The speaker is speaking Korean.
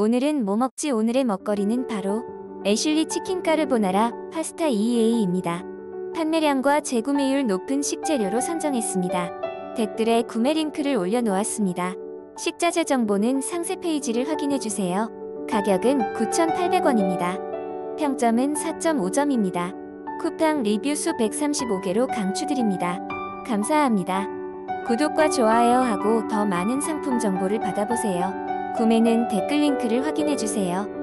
오늘은 뭐 먹지 오늘의 먹거리는 바로 애슐리 치킨 까르보나라 파스타 2A입니다. 판매량과 재구매율 높은 식재료로 선정했습니다. 댓글에 구매 링크를 올려놓았습니다. 식자재 정보는 상세 페이지를 확인해주세요. 가격은 9,800원입니다. 평점은 4.5점입니다. 쿠팡 리뷰 수 135개로 강추드립니다. 감사합니다. 구독과 좋아요 하고 더 많은 상품 정보를 받아보세요. 구매는 댓글 링크를 확인해주세요.